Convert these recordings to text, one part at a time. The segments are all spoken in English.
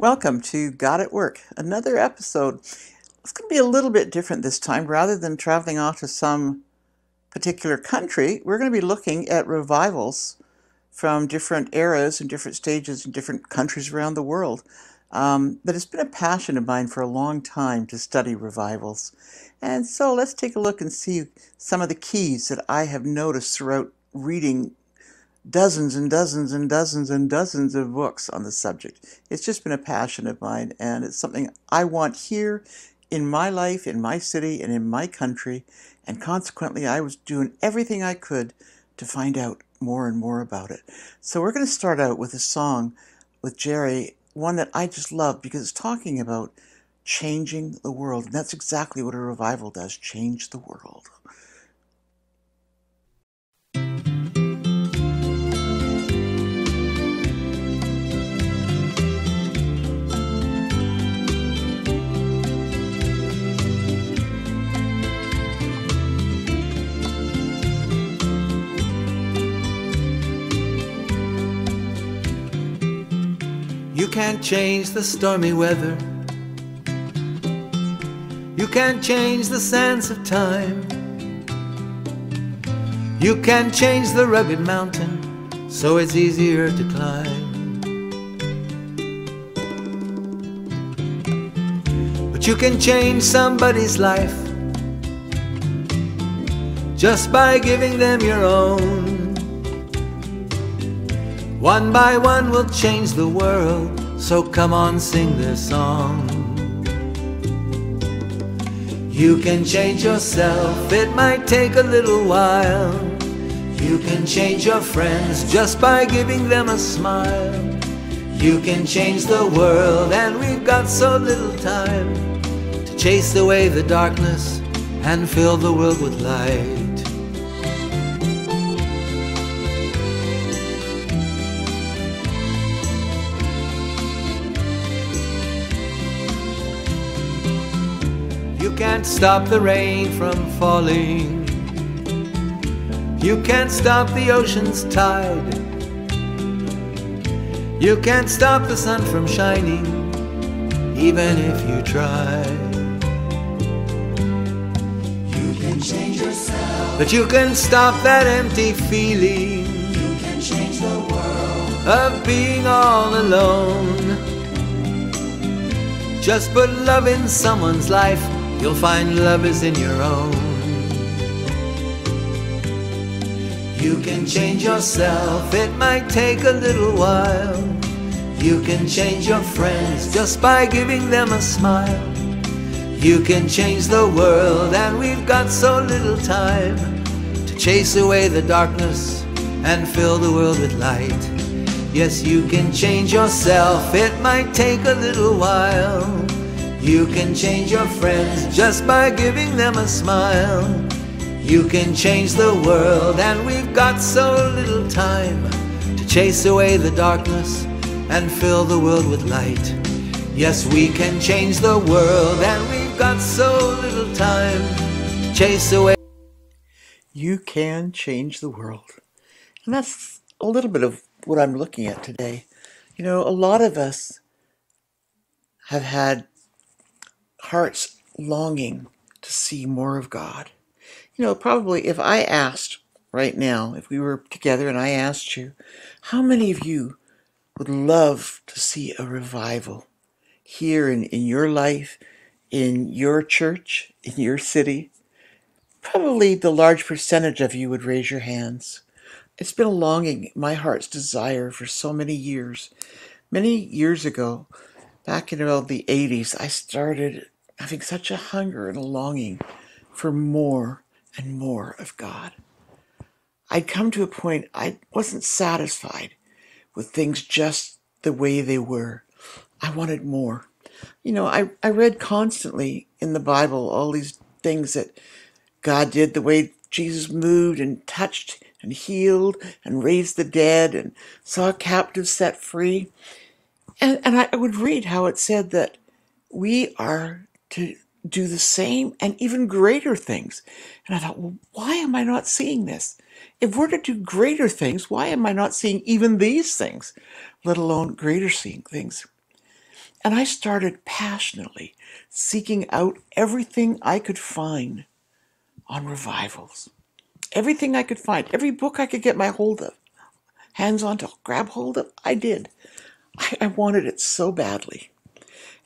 Welcome to God at Work, another episode. It's going to be a little bit different this time. Rather than traveling off to some particular country, we're going to be looking at revivals from different eras and different stages in different countries around the world. Um, but it's been a passion of mine for a long time to study revivals. And so let's take a look and see some of the keys that I have noticed throughout reading dozens and dozens and dozens and dozens of books on the subject. It's just been a passion of mine, and it's something I want here in my life, in my city, and in my country. And consequently, I was doing everything I could to find out more and more about it. So we're going to start out with a song with Jerry, one that I just love because it's talking about changing the world. And that's exactly what a revival does change the world. Can't change the stormy weather. You can't change the sands of time. You can't change the rugged mountain, so it's easier to climb. But you can change somebody's life just by giving them your own. One by one we'll change the world, so come on, sing this song. You can change yourself, it might take a little while. You can change your friends just by giving them a smile. You can change the world, and we've got so little time to chase away the darkness and fill the world with light. Stop the rain from falling. You can't stop the ocean's tide. You can't stop the sun from shining, even if you try. You can change yourself. But you can stop that empty feeling You can change the world. of being all alone. Just put love in someone's life, you'll find love is in your own. You can change yourself, it might take a little while. You can change your friends just by giving them a smile. You can change the world, and we've got so little time to chase away the darkness and fill the world with light. Yes, you can change yourself, it might take a little while. You can change your friends just by giving them a smile. You can change the world, and we've got so little time to chase away the darkness and fill the world with light. Yes, we can change the world, and we've got so little time to chase away. You can change the world. And that's a little bit of what I'm looking at today. You know, a lot of us have had hearts longing to see more of God. You know, probably if I asked right now, if we were together and I asked you, how many of you would love to see a revival here in, in your life, in your church, in your city? Probably the large percentage of you would raise your hands. It's been a longing, my heart's desire for so many years. Many years ago, back in about the 80s, I started having such a hunger and a longing for more and more of God. I'd come to a point I wasn't satisfied with things just the way they were. I wanted more. You know, I, I read constantly in the Bible all these things that God did, the way Jesus moved and touched and healed and raised the dead and saw captives set free. And, and I would read how it said that we are to do the same and even greater things. And I thought, well, why am I not seeing this? If we're to do greater things, why am I not seeing even these things, let alone greater seeing things? And I started passionately seeking out everything I could find on revivals. Everything I could find, every book I could get my hold of, hands on to grab hold of, I did. I, I wanted it so badly.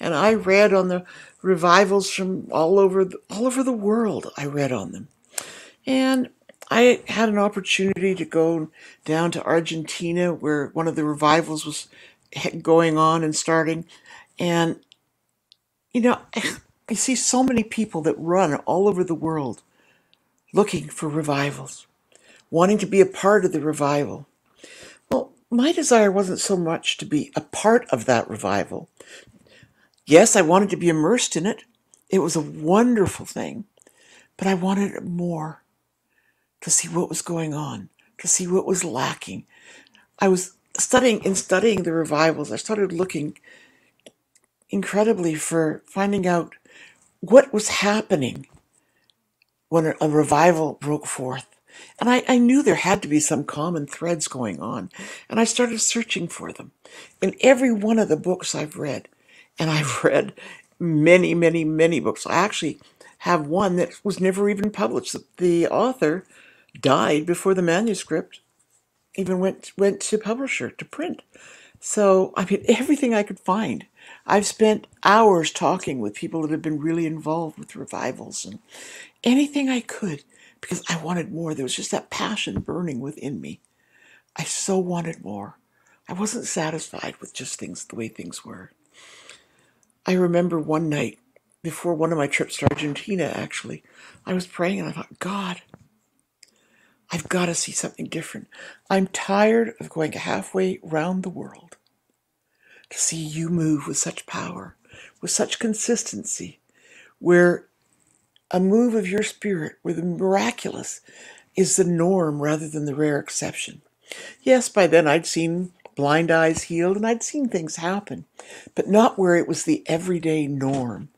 And I read on the revivals from all over the, all over the world. I read on them. And I had an opportunity to go down to Argentina where one of the revivals was going on and starting. And, you know, I see so many people that run all over the world looking for revivals, wanting to be a part of the revival. My desire wasn't so much to be a part of that revival. Yes, I wanted to be immersed in it. It was a wonderful thing, but I wanted more to see what was going on, to see what was lacking. I was studying in studying the revivals, I started looking incredibly for finding out what was happening when a revival broke forth. And I, I knew there had to be some common threads going on. And I started searching for them in every one of the books I've read. And I've read many, many, many books. I actually have one that was never even published. The, the author died before the manuscript even went went to publisher to print. So I mean everything I could find. I've spent hours talking with people that have been really involved with revivals and anything I could because I wanted more. There was just that passion burning within me. I so wanted more. I wasn't satisfied with just things the way things were. I remember one night before one of my trips to Argentina, actually, I was praying and I thought, God, I've got to see something different. I'm tired of going halfway round the world to see you move with such power, with such consistency, where a move of your spirit, where the miraculous is the norm rather than the rare exception. Yes, by then I'd seen blind eyes healed and I'd seen things happen, but not where it was the everyday norm,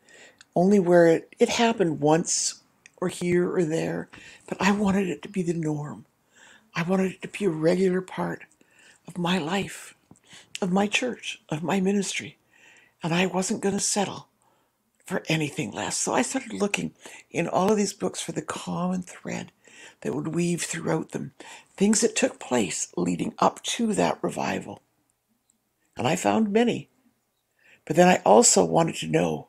only where it, it happened once or here or there, but I wanted it to be the norm. I wanted it to be a regular part of my life, of my church, of my ministry. And I wasn't going to settle for anything less. So I started looking in all of these books for the common thread that would weave throughout them, things that took place leading up to that revival. And I found many. But then I also wanted to know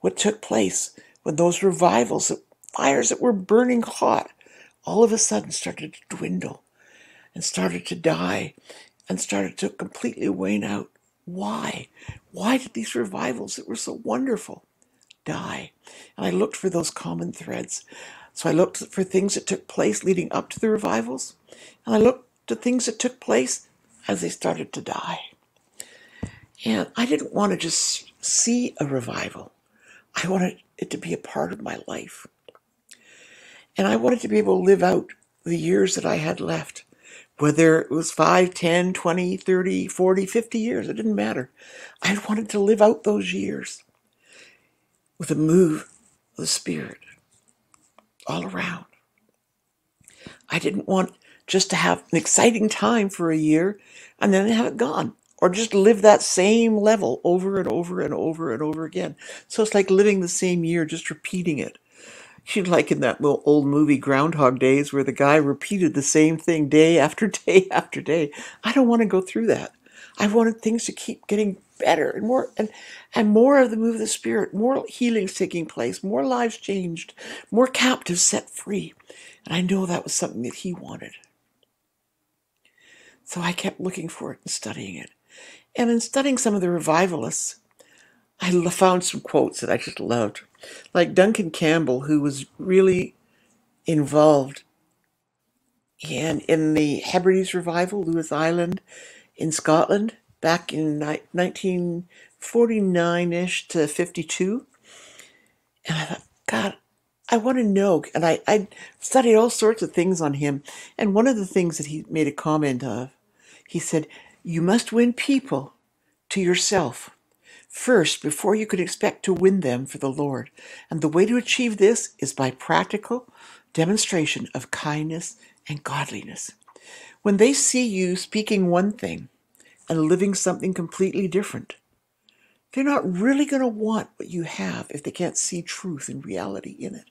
what took place when those revivals that fires that were burning hot all of a sudden started to dwindle and started to die and started to completely wane out. Why? Why did these revivals that were so wonderful And I looked for those common threads. So I looked for things that took place leading up to the revivals, and I looked to things that took place as they started to die. And I didn't want to just see a revival. I wanted it to be a part of my life. And I wanted to be able to live out the years that I had left, whether it was 5, 10, 20, 30, 40, 50 years, it didn't matter. I wanted to live out those years with a move of the Spirit all around. I didn't want just to have an exciting time for a year and then have it gone or just live that same level over and over and over and over again. So it's like living the same year, just repeating it. You like in that little old movie Groundhog Days where the guy repeated the same thing day after day after day. I don't want to go through that. I wanted things to keep getting better and more and and more of the move of the spirit, more healings taking place, more lives changed, more captives set free. And I know that was something that he wanted. So I kept looking for it and studying it. And in studying some of the revivalists, I found some quotes that I just loved like Duncan Campbell, who was really involved in, in the Hebrides revival, Lewis Island in Scotland, back in 1949 ish to 52. And I thought, God, I want to know. And I, I studied all sorts of things on him. And one of the things that he made a comment of, he said, You must win people to yourself first before you can expect to win them for the Lord. And the way to achieve this is by practical demonstration of kindness and godliness. When they see you speaking one thing and living something completely different, they're not really going to want what you have if they can't see truth and reality in it.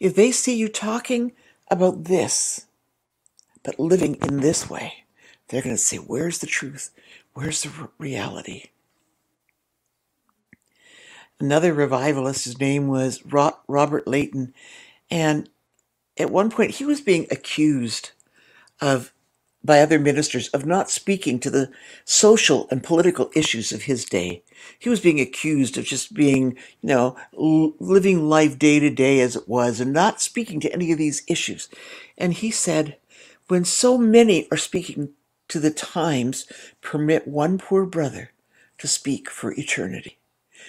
If they see you talking about this, but living in this way, they're going to say, Where's the truth? Where's the reality? Another revivalist, his name was Ro- Robert Leighton, and at one point he was being accused of by other ministers of not speaking to the social and political issues of his day. He was being accused of just being, you know, living life day to day as it was and not speaking to any of these issues. And he said, when so many are speaking to the times, permit one poor brother to speak for eternity.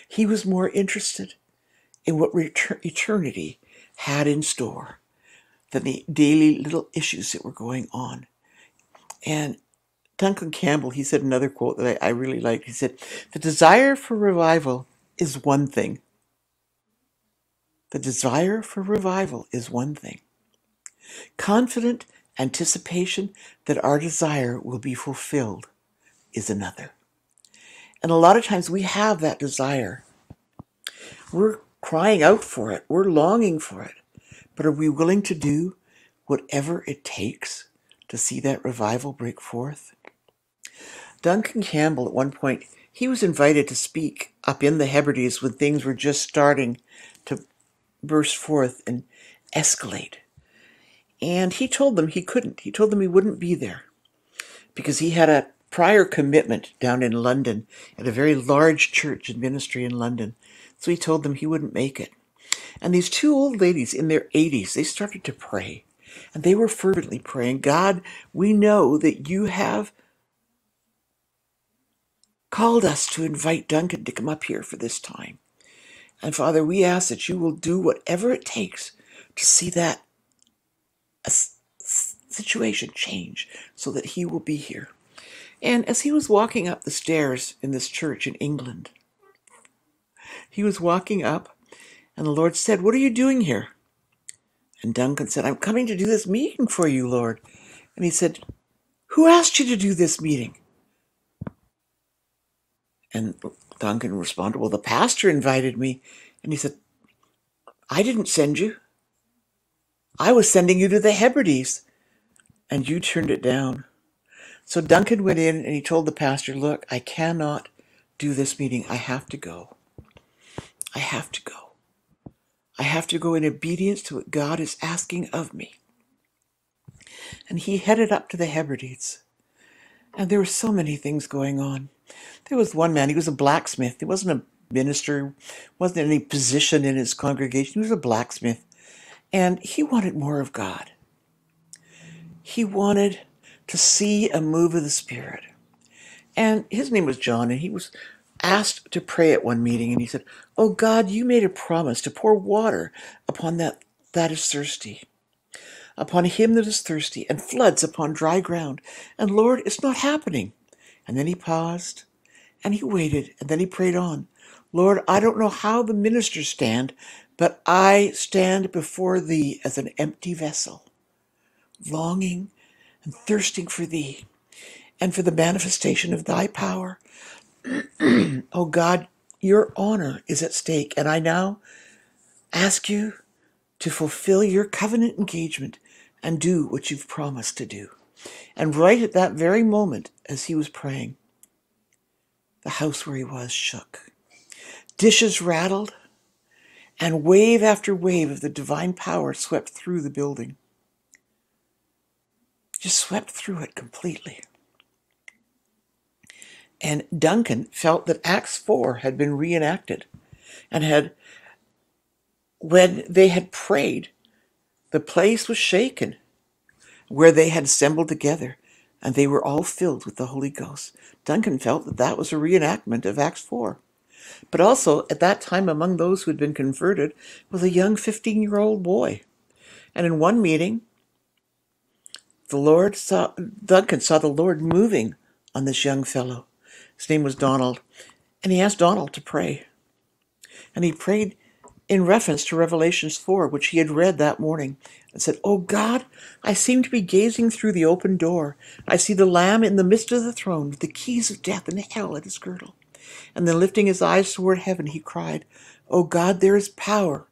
He was more interested in what retur- eternity had in store than the daily little issues that were going on. And Duncan Campbell, he said another quote that I, I really liked. He said, The desire for revival is one thing. The desire for revival is one thing. Confident anticipation that our desire will be fulfilled is another. And a lot of times we have that desire. We're crying out for it, we're longing for it. But are we willing to do whatever it takes to see that revival break forth? Duncan Campbell, at one point, he was invited to speak up in the Hebrides when things were just starting to burst forth and escalate. And he told them he couldn't. He told them he wouldn't be there because he had a prior commitment down in London at a very large church and ministry in London. So he told them he wouldn't make it. And these two old ladies in their 80s, they started to pray. And they were fervently praying, God, we know that you have called us to invite Duncan to come up here for this time. And Father, we ask that you will do whatever it takes to see that situation change so that he will be here. And as he was walking up the stairs in this church in England, he was walking up, and the Lord said, What are you doing here? And Duncan said, I'm coming to do this meeting for you, Lord. And he said, Who asked you to do this meeting? And Duncan responded, Well, the pastor invited me. And he said, I didn't send you. I was sending you to the Hebrides. And you turned it down. So Duncan went in and he told the pastor, Look, I cannot do this meeting. I have to go. I have to go. I have to go in obedience to what God is asking of me. And he headed up to the Hebrides. And there were so many things going on. There was one man, he was a blacksmith. He wasn't a minister, wasn't any position in his congregation. He was a blacksmith. And he wanted more of God. He wanted to see a move of the Spirit. And his name was John, and he was asked to pray at one meeting, and he said, Oh God, you made a promise to pour water upon that that is thirsty, upon him that is thirsty, and floods upon dry ground. And Lord, it's not happening. And then he paused and he waited, and then he prayed on. Lord, I don't know how the ministers stand, but I stand before thee as an empty vessel, longing and thirsting for thee and for the manifestation of thy power. Oh God, your honor is at stake, and I now ask you to fulfill your covenant engagement and do what you've promised to do. And right at that very moment, as he was praying, the house where he was shook. Dishes rattled, and wave after wave of the divine power swept through the building, just swept through it completely. And Duncan felt that Acts 4 had been reenacted and had, when they had prayed, the place was shaken where they had assembled together and they were all filled with the Holy Ghost. Duncan felt that that was a reenactment of Acts 4. But also, at that time, among those who had been converted was a young 15 year old boy. And in one meeting, the Lord saw, Duncan saw the Lord moving on this young fellow. His name was Donald. And he asked Donald to pray. And he prayed in reference to Revelations 4, which he had read that morning, and said, Oh God, I seem to be gazing through the open door. I see the Lamb in the midst of the throne with the keys of death and hell at his girdle. And then lifting his eyes toward heaven, he cried, Oh God, there is power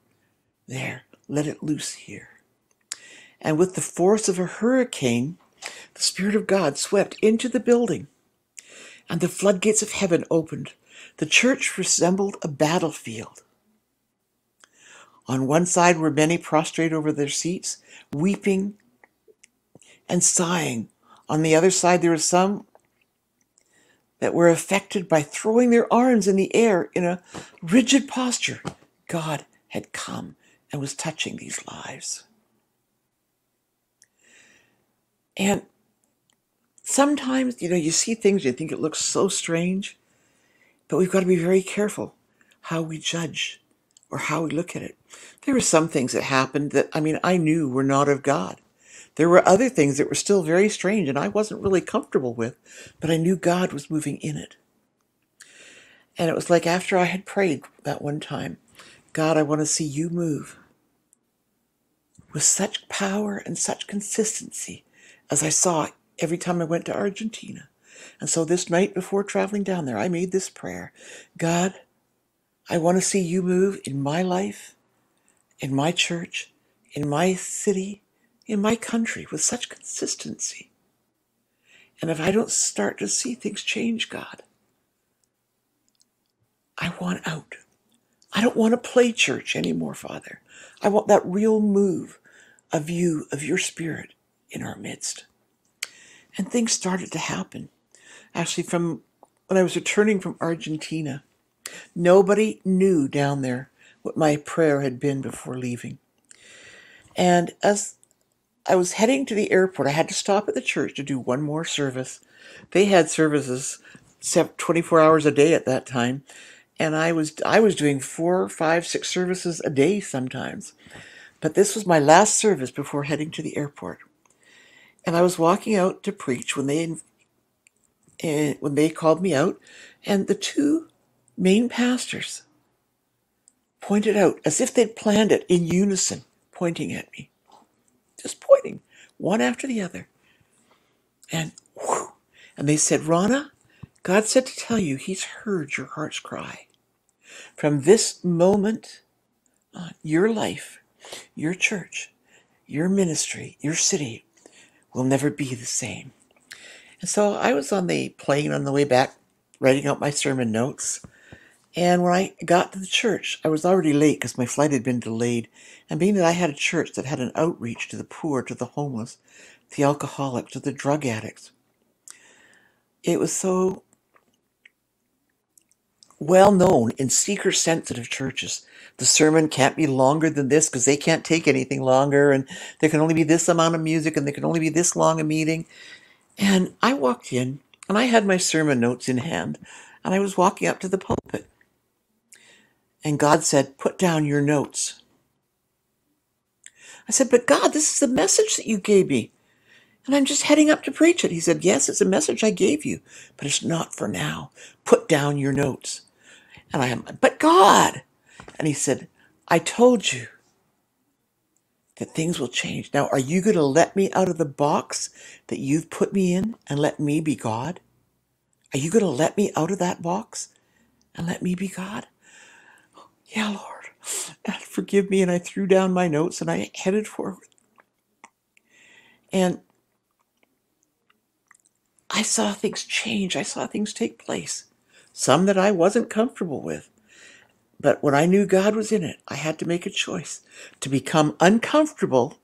there. Let it loose here. And with the force of a hurricane, the Spirit of God swept into the building, and the floodgates of heaven opened. The church resembled a battlefield. On one side were many prostrate over their seats, weeping and sighing. On the other side, there were some that were affected by throwing their arms in the air in a rigid posture. God had come and was touching these lives. And sometimes, you know, you see things, you think it looks so strange, but we've got to be very careful how we judge or how we look at it. There were some things that happened that, I mean, I knew were not of God. There were other things that were still very strange and I wasn't really comfortable with, but I knew God was moving in it. And it was like after I had prayed that one time, God, I want to see you move with such power and such consistency as I saw every time I went to Argentina. And so this night before traveling down there, I made this prayer God, I want to see you move in my life, in my church, in my city, in my country with such consistency. And if I don't start to see things change, God, I want out. I don't want to play church anymore, Father. I want that real move of you, of your spirit in our midst. And things started to happen. Actually, from when I was returning from Argentina, nobody knew down there what my prayer had been before leaving. And as I was heading to the airport, I had to stop at the church to do one more service. They had services 24 hours a day at that time and I was I was doing four, five, six services a day sometimes. But this was my last service before heading to the airport, and I was walking out to preach when they uh, when they called me out, and the two main pastors pointed out as if they'd planned it in unison, pointing at me, just pointing one after the other, and whew, and they said, "Rauna, God said to tell you He's heard your heart's cry." From this moment your life, your church, your ministry, your city will never be the same. And so I was on the plane on the way back, writing out my sermon notes. And when I got to the church, I was already late because my flight had been delayed. And being that I had a church that had an outreach to the poor, to the homeless, the alcoholic, to the drug addicts, it was so well known in seeker sensitive churches. The sermon can't be longer than this because they can't take anything longer, and there can only be this amount of music, and there can only be this long a meeting. And I walked in, and I had my sermon notes in hand, and I was walking up to the pulpit. And God said, Put down your notes. I said, But God, this is the message that you gave me. And I'm just heading up to preach it. He said, Yes, it's a message I gave you, but it's not for now. Put down your notes. And I am, but God. And he said, I told you that things will change. Now, are you going to let me out of the box that you've put me in and let me be God? Are you going to let me out of that box and let me be God? Yeah, Lord. And forgive me. And I threw down my notes and I headed forward. And I saw things change. I saw things take place some that I wasn't comfortable with. But when I knew God was in it, I had to make a choice to become uncomfortable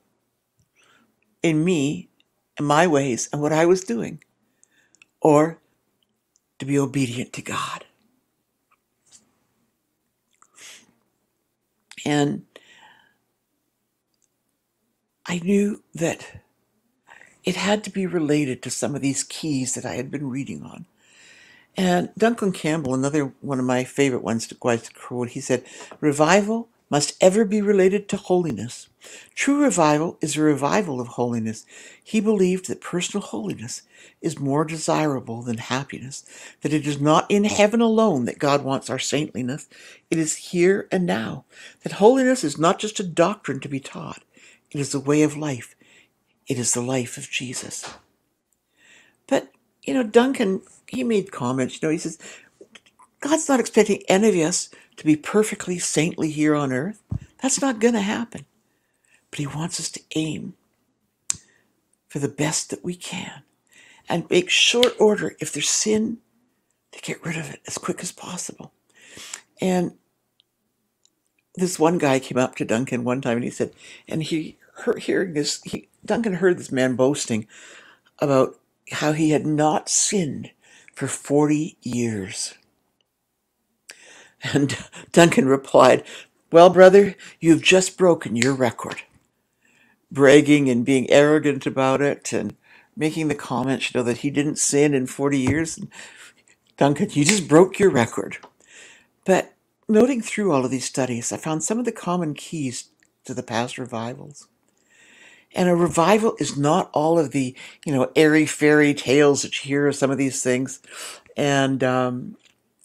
in me and my ways and what I was doing, or to be obedient to God. And I knew that it had to be related to some of these keys that I had been reading on. And Duncan Campbell, another one of my favorite ones to quote, he said, Revival must ever be related to holiness. True revival is a revival of holiness. He believed that personal holiness is more desirable than happiness, that it is not in heaven alone that God wants our saintliness, it is here and now, that holiness is not just a doctrine to be taught, it is a way of life, it is the life of Jesus. But, you know, Duncan he made comments. You know, he says, God's not expecting any of us to be perfectly saintly here on earth. That's not going to happen. But He wants us to aim for the best that we can and make short order if there's sin to get rid of it as quick as possible. And this one guy came up to Duncan one time and he said, and he heard, hearing this, he, Duncan heard this man boasting about how he had not sinned for 40 years. And Duncan replied, Well, brother, you've just broken your record. Bragging and being arrogant about it and making the comment, you know, that he didn't sin in 40 years. And, Duncan, you just broke your record. But noting through all of these studies, I found some of the common keys to the past revivals. And a revival is not all of the, you know, airy fairy tales that you hear of some of these things. And um,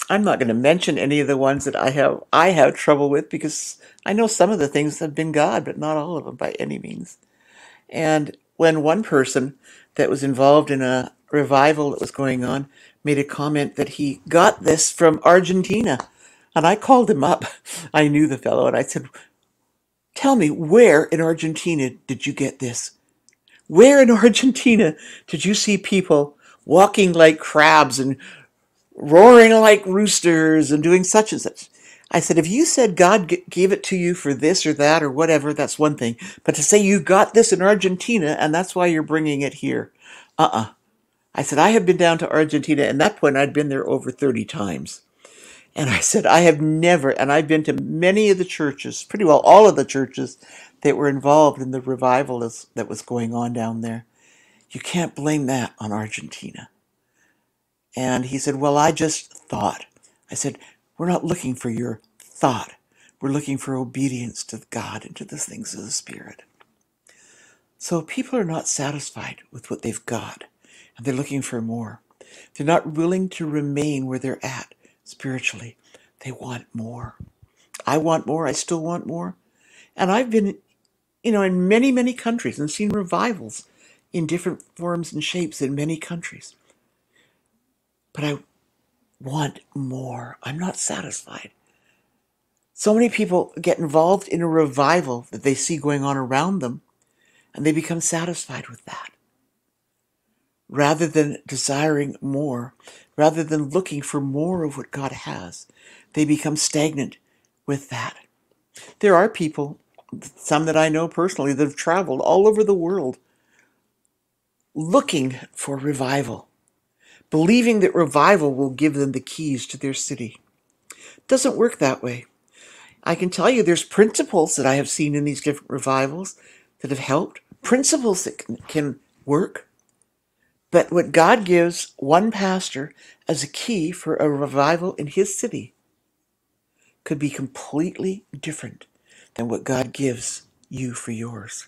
I'm not going to mention any of the ones that I have I have trouble with because I know some of the things have been God, but not all of them by any means. And when one person that was involved in a revival that was going on made a comment that he got this from Argentina, and I called him up. I knew the fellow, and I said, Tell me, where in Argentina did you get this? Where in Argentina did you see people walking like crabs and roaring like roosters and doing such and such? I said, if you said God gave it to you for this or that or whatever, that's one thing. But to say you got this in Argentina and that's why you're bringing it here, uh uh I said, I have been down to Argentina. At that point, I'd been there over 30 times. And I said, I have never, and I've been to many of the churches, pretty well all of the churches that were involved in the revival that was going on down there. You can't blame that on Argentina. And he said, Well, I just thought. I said, We're not looking for your thought. We're looking for obedience to God and to the things of the Spirit. So people are not satisfied with what they've got, and they're looking for more. They're not willing to remain where they're at spiritually. They want more. I want more. I still want more. And I've been, you know, in many, many countries and seen revivals in different forms and shapes in many countries. But I want more. I'm not satisfied. So many people get involved in a revival that they see going on around them, and they become satisfied with that rather than desiring more, rather than looking for more of what God has. They become stagnant with that. There are people, some that I know personally, that have traveled all over the world looking for revival, believing that revival will give them the keys to their city. Doesn't work that way. I can tell you there's principles that I have seen in these different revivals that have helped, principles that can, can work. But what God gives one pastor as a key for a revival in his city could be completely different than what God gives you for yours.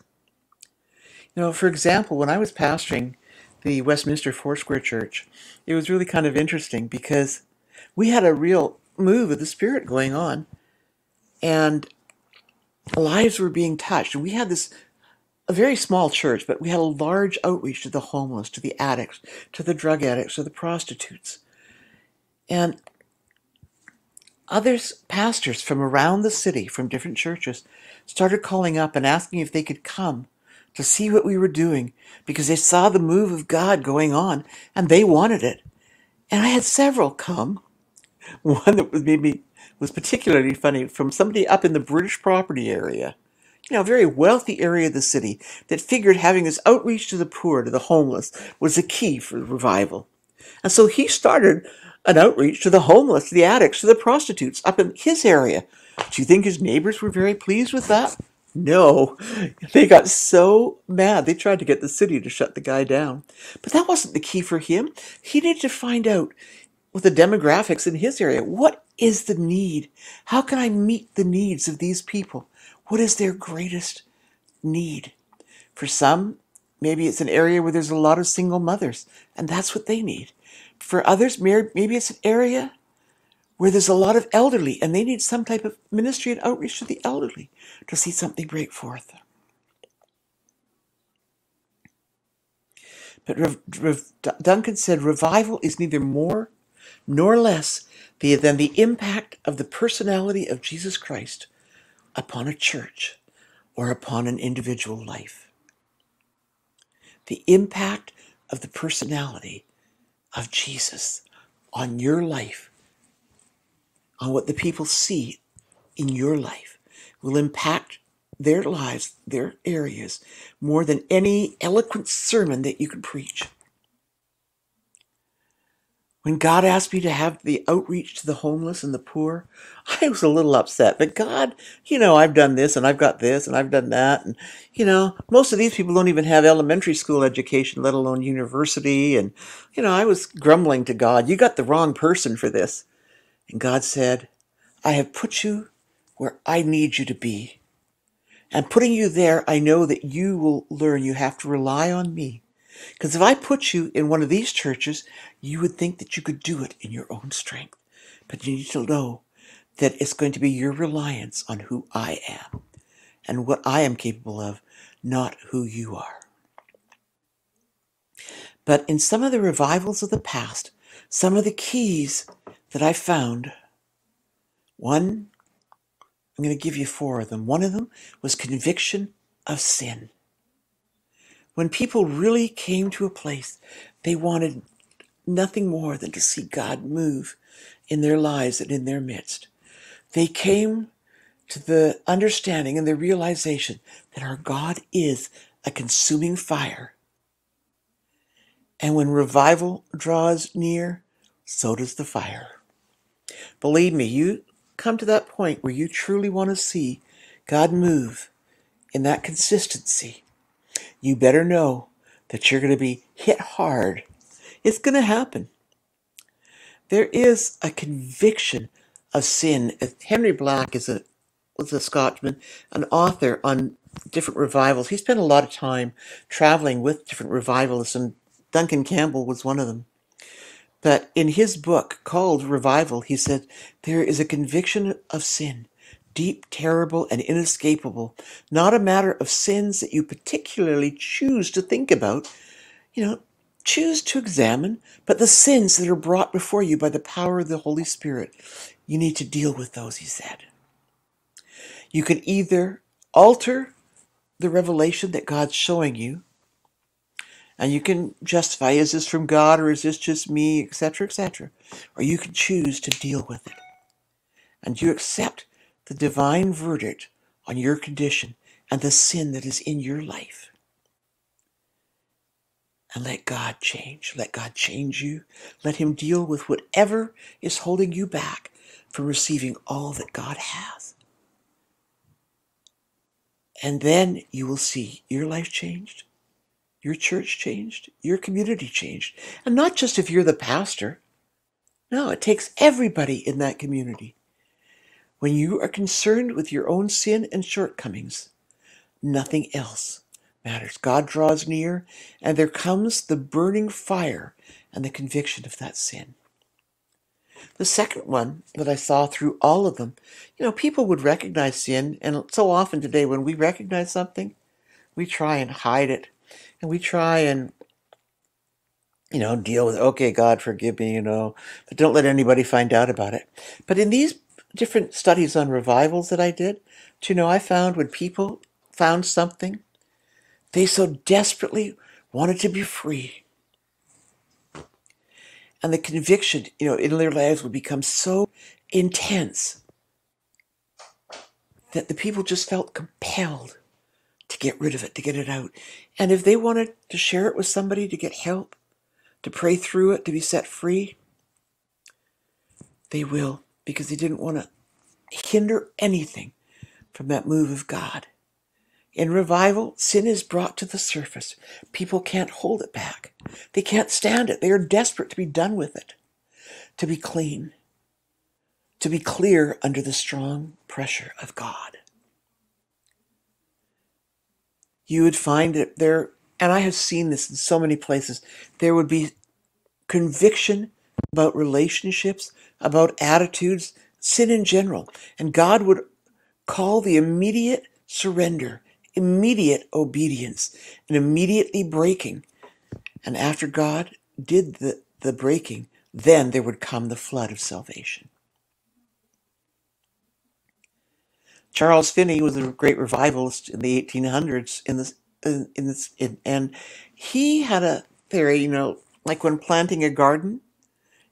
You know, for example, when I was pastoring the Westminster Foursquare Church, it was really kind of interesting because we had a real move of the Spirit going on, and lives were being touched. And we had this a very small church, but we had a large outreach to the homeless, to the addicts, to the drug addicts, to the prostitutes. And others, pastors from around the city, from different churches, started calling up and asking if they could come to see what we were doing because they saw the move of God going on and they wanted it. And I had several come. One that was maybe was particularly funny from somebody up in the British property area you know, very wealthy area of the city that figured having this outreach to the poor, to the homeless, was the key for the revival. And so he started an outreach to the homeless, to the addicts, to the prostitutes up in his area. Do you think his neighbors were very pleased with that? No. They got so mad they tried to get the city to shut the guy down. But that wasn't the key for him. He needed to find out with the demographics in his area what is the need? How can I meet the needs of these people? What is their greatest need? For some, maybe it's an area where there's a lot of single mothers, and that's what they need. For others, maybe it's an area where there's a lot of elderly, and they need some type of ministry and outreach to the elderly to see something break forth. But Rev- Rev- Duncan said revival is neither more nor less than the impact of the personality of Jesus Christ upon a church or upon an individual life. The impact of the personality of Jesus on your life, on what the people see in your life, will impact their lives, their areas, more than any eloquent sermon that you can preach. When God asked me to have the outreach to the homeless and the poor, I was a little upset. But God, you know, I've done this and I've got this and I've done that. And, you know, most of these people don't even have elementary school education, let alone university. And, you know, I was grumbling to God, you got the wrong person for this. And God said, I have put you where I need you to be. And putting you there, I know that you will learn you have to rely on me. Because if I put you in one of these churches, you would think that you could do it in your own strength. But you need to know that it's going to be your reliance on who I am and what I am capable of, not who you are. But in some of the revivals of the past, some of the keys that I found, one, I'm going to give you four of them. One of them was conviction of sin. When people really came to a place, they wanted nothing more than to see God move in their lives and in their midst. They came to the understanding and the realization that our God is a consuming fire. And when revival draws near, so does the fire. Believe me, you come to that point where you truly want to see God move in that consistency. You better know that you're going to be hit hard. It's going to happen. There is a conviction of sin. Henry Black is a was a Scotchman, an author on different revivals. He spent a lot of time traveling with different revivalists, and Duncan Campbell was one of them. But in his book called Revival, he said, There is a conviction of sin, deep, terrible, and inescapable, not a matter of sins that you particularly choose to think about, you know, choose to examine, but the sins that are brought before you by the power of the Holy Spirit. You need to deal with those, he said. You can either alter the revelation that God's showing you, and you can justify is this from God or is this just me, etc., etc. Or you can choose to deal with it. And you accept the divine verdict on your condition and the sin that is in your life. And let God change. Let God change you. Let Him deal with whatever is holding you back from receiving all that God has. And then you will see your life changed, your church changed, your community changed. And not just if you're the pastor. No, it takes everybody in that community. When you are concerned with your own sin and shortcomings, nothing else matters. God draws near, and there comes the burning fire and the conviction of that sin. The second one that I saw through all of them, you know, people would recognize sin, and so often today when we recognize something, we try and hide it, and we try and, you know, deal with, okay, God, forgive me, you know, but don't let anybody find out about it. But in these different studies on revivals that I did, do you know, I found when people found something, they so desperately wanted to be free. And the conviction, you know, in their lives would become so intense that the people just felt compelled to get rid of it, to get it out. And if they wanted to share it with somebody to get help, to pray through it, to be set free, they will because he didn't want to hinder anything from that move of God. In revival, sin is brought to the surface. People can't hold it back. They can't stand it. They are desperate to be done with it, to be clean, to be clear under the strong pressure of God. You would find that there, and I have seen this in so many places, there would be conviction about relationships, about attitudes, sin in general. And God would call the immediate surrender, immediate obedience, and immediately breaking. And after God did the, the breaking, then there would come the flood of salvation. Charles Finney was a great revivalist in the 1800s in in, in this in, and he had a theory, you know, like when planting a garden,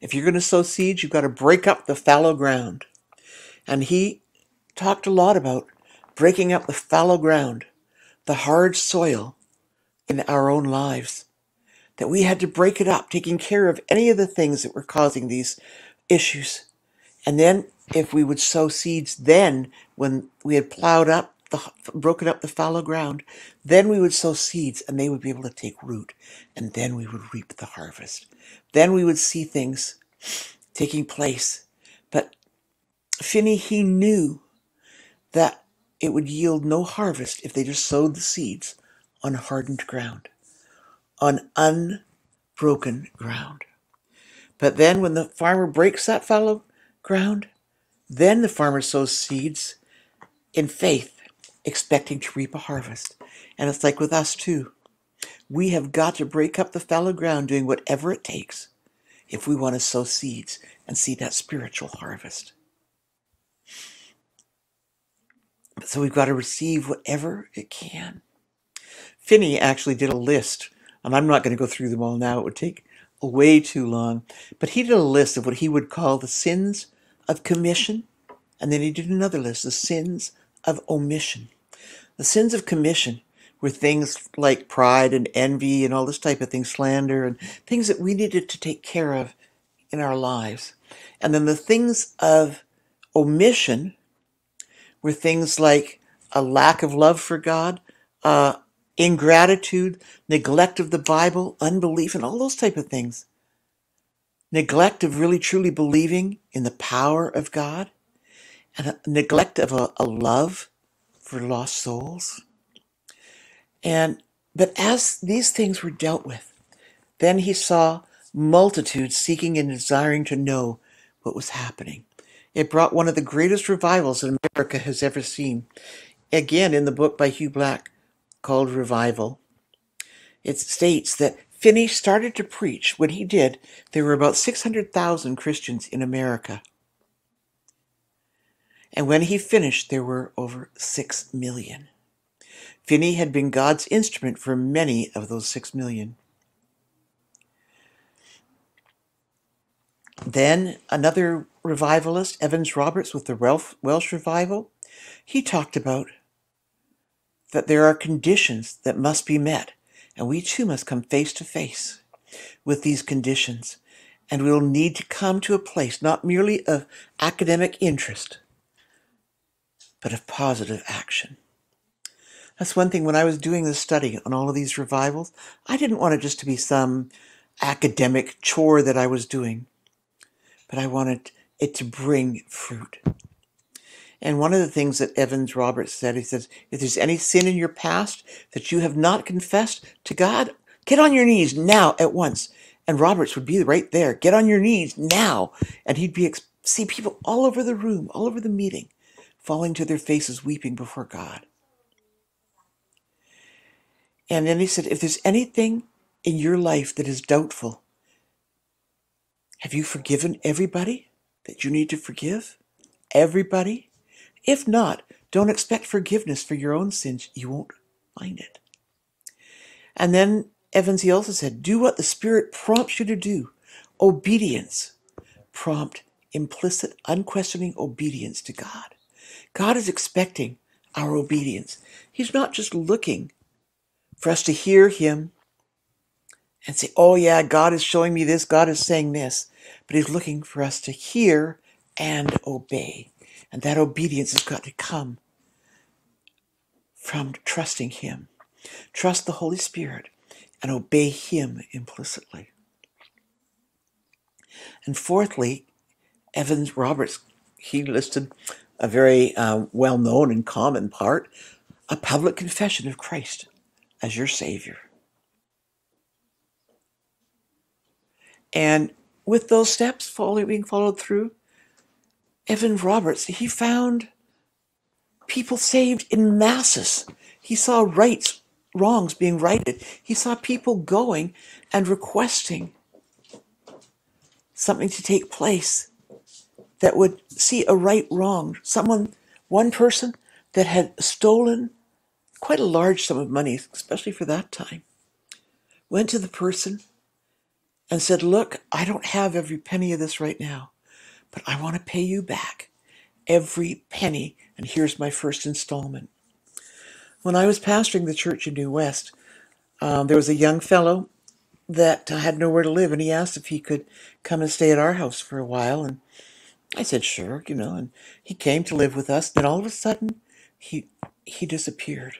if you're going to sow seeds, you've got to break up the fallow ground. And he talked a lot about breaking up the fallow ground, the hard soil in our own lives, that we had to break it up, taking care of any of the things that were causing these issues. And then if we would sow seeds then when we had plowed up the broken up the fallow ground, then we would sow seeds and they would be able to take root and then we would reap the harvest. Then we would see things taking place. But Finney, he knew that it would yield no harvest if they just sowed the seeds on hardened ground, on unbroken ground. But then when the farmer breaks that fallow ground, then the farmer sows seeds in faith, expecting to reap a harvest. And it's like with us too. We have got to break up the fallow ground doing whatever it takes if we want to sow seeds and see that spiritual harvest. So we've got to receive whatever it can. Finney actually did a list, and I'm not going to go through them all now. It would take way too long. But he did a list of what he would call the sins of commission, and then he did another list, the sins of omission. The sins of commission were things like pride and envy and all this type of thing, slander, and things that we needed to take care of in our lives. And then the things of omission were things like a lack of love for God, uh, ingratitude, neglect of the Bible, unbelief, and all those type of things. Neglect of really truly believing in the power of God, and a neglect of a, a love for lost souls. And but as these things were dealt with, then he saw multitudes seeking and desiring to know what was happening. It brought one of the greatest revivals that America has ever seen. Again, in the book by Hugh Black called Revival, it states that Finney started to preach. When he did, there were about 600,000 Christians in America. And when he finished, there were over 6 million. Finney had been God's instrument for many of those 6 million. Then another revivalist, Evans Roberts, with the Welsh Revival, he talked about that there are conditions that must be met, and we too must come face to face with these conditions. And we will need to come to a place not merely of academic interest, but of positive action. That's one thing when I was doing this study on all of these revivals, I didn't want it just to be some academic chore that I was doing, but I wanted it to bring fruit. And one of the things that Evans Roberts said, he says, if there's any sin in your past that you have not confessed to God, get on your knees now at once. And Roberts would be right there. Get on your knees now. And he'd be see people all over the room, all over the meeting, falling to their faces, weeping before God. And then he said, if there's anything in your life that is doubtful, have you forgiven everybody that you need to forgive? Everybody? If not, don't expect forgiveness for your own sins. You won't find it. And then Evans, he also said, do what the Spirit prompts you to do. Obedience. Prompt, implicit, unquestioning obedience to God. God is expecting our obedience. He's not just looking for us to hear Him and say, oh, yeah, God is showing me this, God is saying this. But He's looking for us to hear and obey. And that obedience has got to come from trusting Him. Trust the Holy Spirit and obey Him implicitly. And fourthly, Evans Roberts, he listed a very uh, well known and common part a public confession of Christ as your Savior. And with those steps following, being followed through, Evan Roberts, he found people saved in masses. He saw rights, wrongs being righted. He saw people going and requesting something to take place that would see a right wrong. Someone, one person that had stolen quite a large sum of money, especially for that time, went to the person and said, Look, I don't have every penny of this right now, but I want to pay you back every penny, and here's my first installment. When I was pastoring the church in New West, um, there was a young fellow that had nowhere to live, and he asked if he could come and stay at our house for a while. And I said, sure, you know. And he came to live with us. Then all of a sudden, he he disappeared.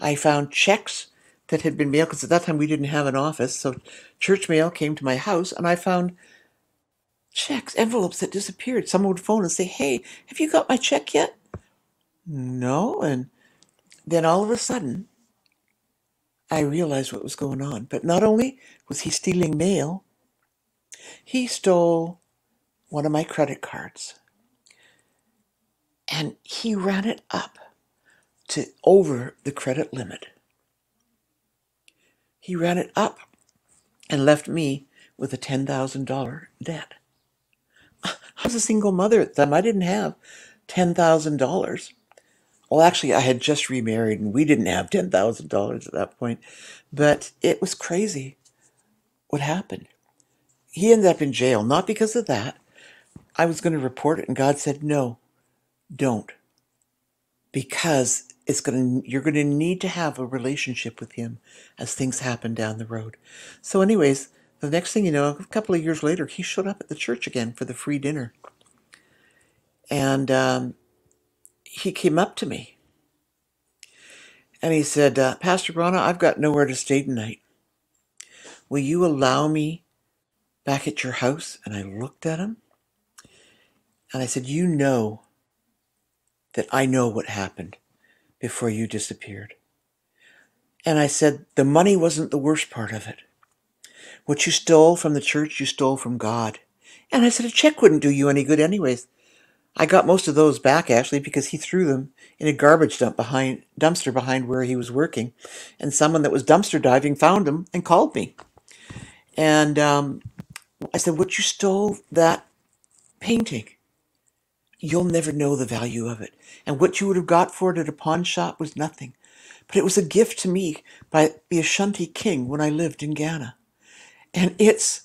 I found checks that had been mailed because at that time we didn't have an office, so church mail came to my house, and I found checks, envelopes that disappeared. Someone would phone and say, "Hey, have you got my check yet?" No, and then all of a sudden, I realized what was going on. But not only was he stealing mail, he stole one of my credit cards and he ran it up to over the credit limit. He ran it up and left me with a $10,000 debt. I was a single mother at the time. I didn't have $10,000. Well, actually, I had just remarried and we didn't have $10,000 at that point. But it was crazy what happened. He ended up in jail, not because of that. I was going to report it, and God said, no, don't. Because it's going to, you're going to need to have a relationship with him as things happen down the road. So, anyways, the next thing you know, a couple of years later, he showed up at the church again for the free dinner. And um, he came up to me and he said, uh, Pastor Rauna, I've got nowhere to stay tonight. Will you allow me back at your house? And I looked at him and I said, You know that I know what happened before you disappeared. And I said, The money wasn't the worst part of it. What you stole from the church, you stole from God. And I said, A check wouldn't do you any good, anyways. I got most of those back actually because he threw them in a garbage dump behind dumpster behind where he was working, and someone that was dumpster diving found them and called me. And um, I said, "What you stole that painting? You'll never know the value of it. And what you would have got for it at a pawn shop was nothing. But it was a gift to me by the Ashanti king when I lived in Ghana, and its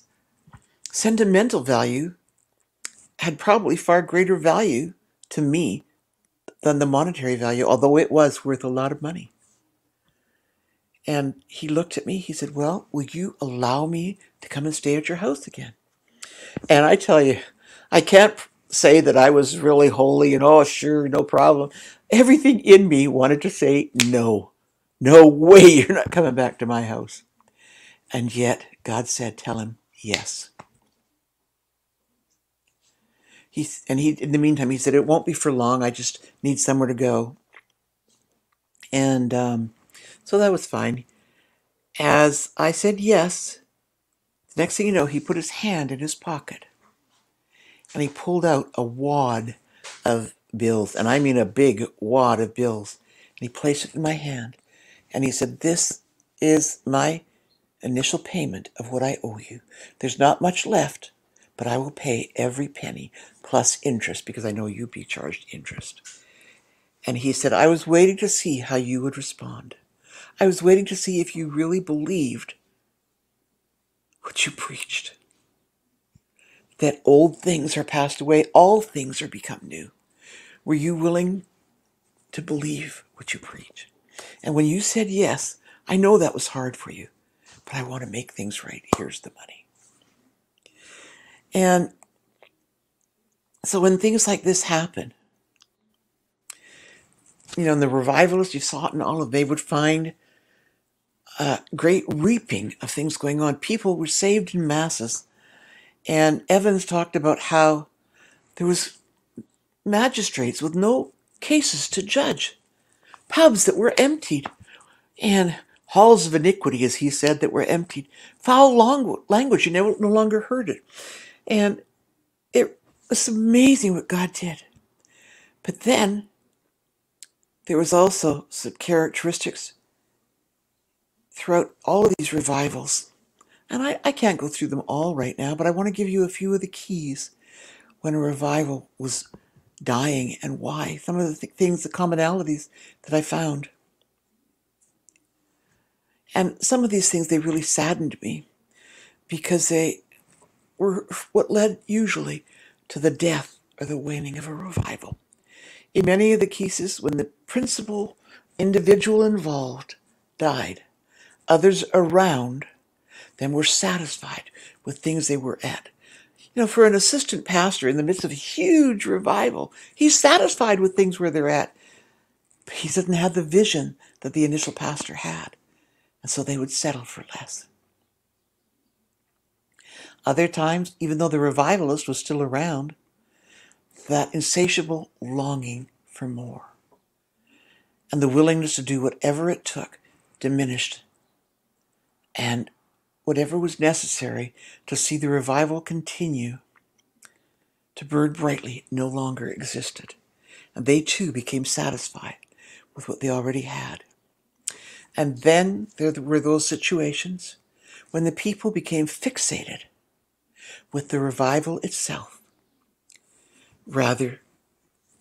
sentimental value had probably far greater value to me than the monetary value, although it was worth a lot of money. And he looked at me. He said, Well, will you allow me to come and stay at your house again? And I tell you, I can't say that I was really holy and, oh, sure, no problem. Everything in me wanted to say, No, no way, you're not coming back to my house. And yet, God said, Tell him, yes. He, and he, in the meantime, he said, It won't be for long. I just need somewhere to go. And um, so that was fine. As I said yes, the next thing you know, he put his hand in his pocket and he pulled out a wad of bills. And I mean a big wad of bills. And he placed it in my hand. And he said, This is my initial payment of what I owe you. There's not much left, but I will pay every penny plus interest because I know you'd be charged interest. And he said, I was waiting to see how you would respond. I was waiting to see if you really believed what you preached. That old things are passed away, all things are become new. Were you willing to believe what you preach? And when you said yes, I know that was hard for you, but I want to make things right. Here's the money. And so when things like this happen, you know, in the revivalists, you saw it in all of, they would find a great reaping of things going on. People were saved in masses. And Evans talked about how there was magistrates with no cases to judge, pubs that were emptied, and halls of iniquity, as he said, that were emptied. Foul long- language, you never, no longer heard it. And it was amazing what God did. But then there was also some characteristics throughout all of these revivals. And I, I can't go through them all right now, but I want to give you a few of the keys when a revival was dying and why. Some of the th- things, the commonalities that I found. And some of these things, they really saddened me because they were what led usually to the death or the waning of a revival. In many of the cases, when the principal individual involved died, others around them were satisfied with things they were at. You know, for an assistant pastor in the midst of a huge revival, he's satisfied with things where they're at, but he doesn't have the vision that the initial pastor had. And so they would settle for less. Other times, even though the revivalist was still around, that insatiable longing for more and the willingness to do whatever it took diminished. And whatever was necessary to see the revival continue to burn brightly no longer existed. And they too became satisfied with what they already had. And then there were those situations when the people became fixated with the revival itself rather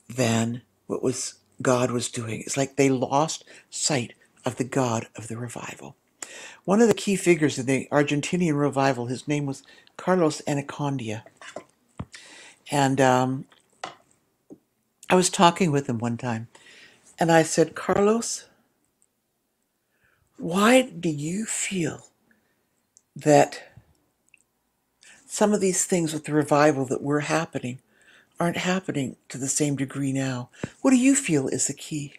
than what was God was doing. It's like they lost sight of the God of the revival. One of the key figures in the Argentinian revival, his name was Carlos Annacondia. And um, I was talking with him one time, and I said, Carlos, why do you feel that some of these things with the revival that were happening aren't happening to the same degree now? What do you feel is the key?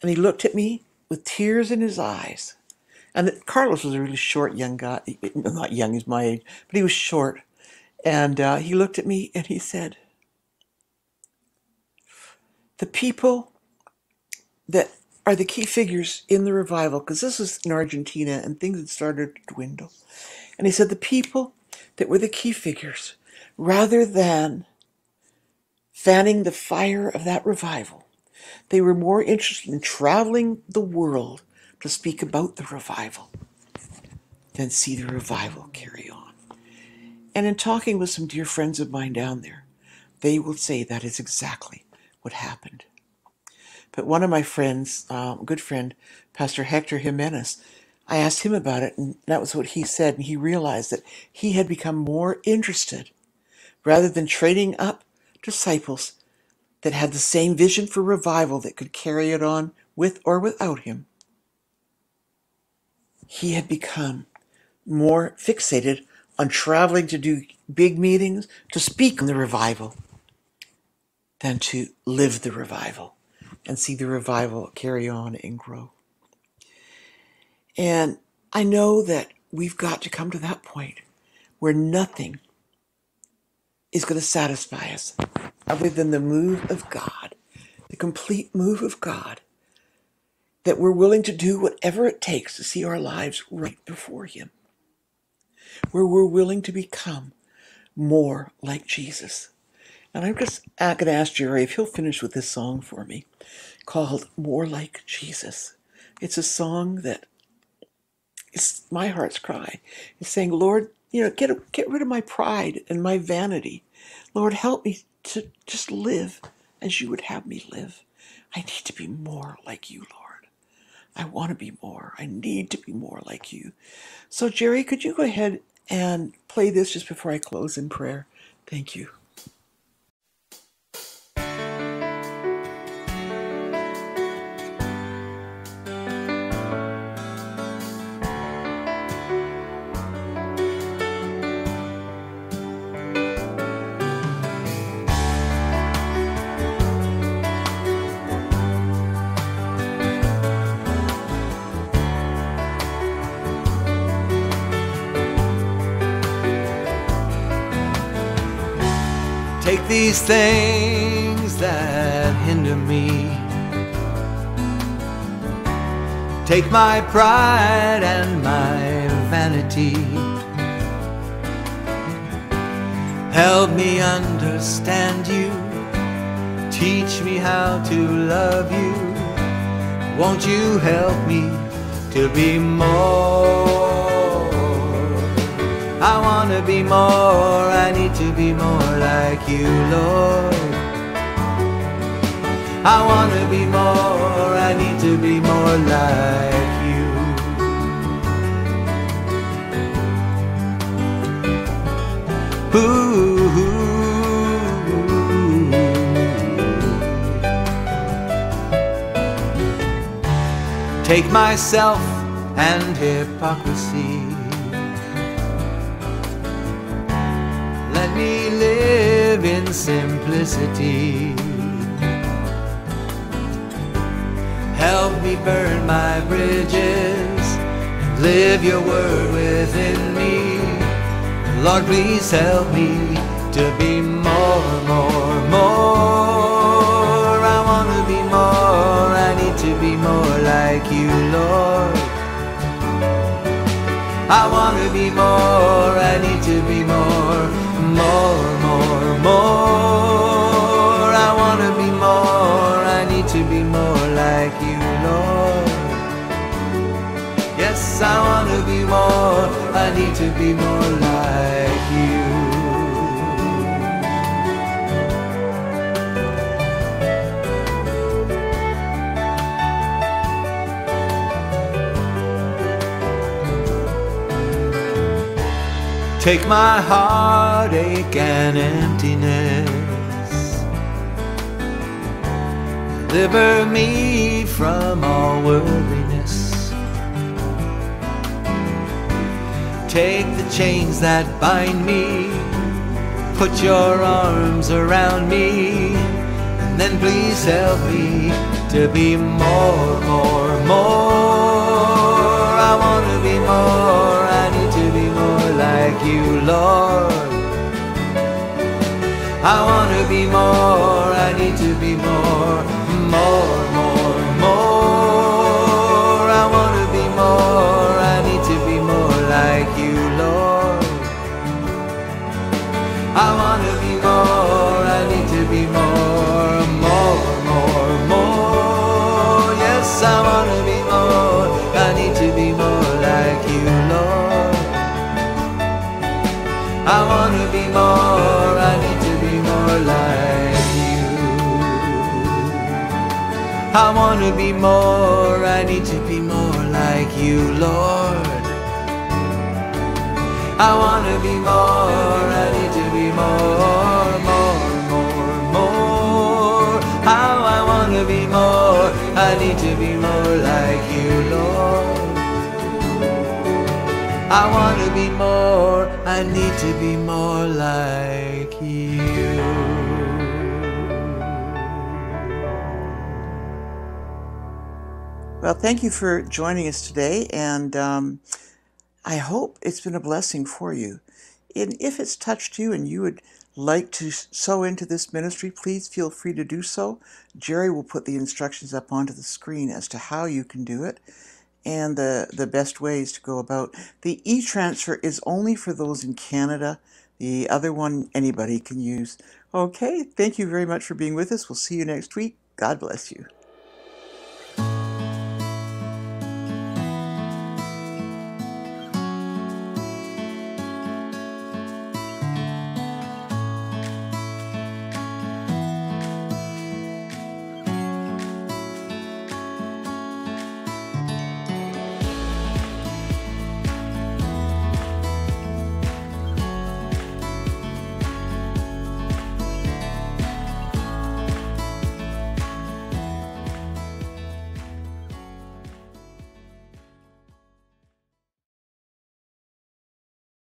And he looked at me with tears in his eyes. And Carlos was a really short young guy. Not young, he's my age, but he was short. And uh, he looked at me and he said, The people that are the key figures in the revival, because this was in Argentina and things had started to dwindle. And he said, The people that were the key figures, rather than fanning the fire of that revival, they were more interested in traveling the world to speak about the revival then see the revival carry on. And in talking with some dear friends of mine down there, they will say that is exactly what happened. But one of my friends, uh, good friend, Pastor Hector Gimenez, I asked him about it, and that was what he said. And he realized that he had become more interested rather than trading up disciples that had the same vision for revival that could carry it on with or without him. He had become more fixated on traveling to do big meetings, to speak on the revival, than to live the revival and see the revival carry on and grow. And I know that we've got to come to that point where nothing is going to satisfy us other than the move of God, the complete move of God, that we're willing to do whatever it takes to see our lives right before Him, where we're willing to become more like Jesus. And I'm just going to ask Jerry if he'll finish with this song for me called More Like Jesus. It's a song that is my heart's cry. It's saying, Lord, you know, get, get rid of my pride and my vanity. Lord, help me to just live as you would have me live. I need to be more like you, Lord. I want to be more. I need to be more like you. So, Jerry, could you go ahead and play this just before I close in prayer? Thank you. These things that hinder me. Take my pride and my vanity. Help me understand you. Teach me how to love you. Won't you help me to be more? I want to be more, I need to be more like you, Lord. I wanna be more, I need to be more like you. Ooh. Take myself and hypocrisy. Simplicity. Help me burn my bridges and live your word within me. Lord, please help me to be more, more, more. I want to be more. I need to be more like you, Lord. I want to be more. I need to be more, more, more, more. I want to be more. I need to be more like you, Lord. Yes, I want to be more. I need to be more like you. Take my heartache and emptiness. Deliver me from all worldliness. Take the chains that bind me. Put your arms around me. And then please help me to be more, more, more. I want to be more. Lord. I want to be more. I need to be more, more, I want to be more. I need to be more like you, Lord. I want to be more. I need to be more, more, more, more. How I want to be more. I need to be more like you, Lord. I want to be more. I need to be more like Well, thank you for joining us today, and um, I hope it's been a blessing for you. And if it's touched you and you would like to sow into this ministry, please feel free to do so. Jerry will put the instructions up onto the screen as to how you can do it and the, the best ways to go about. The e-transfer is only for those in Canada. The other one anybody can use. Okay, thank you very much for being with us. We'll see you next week. God bless you.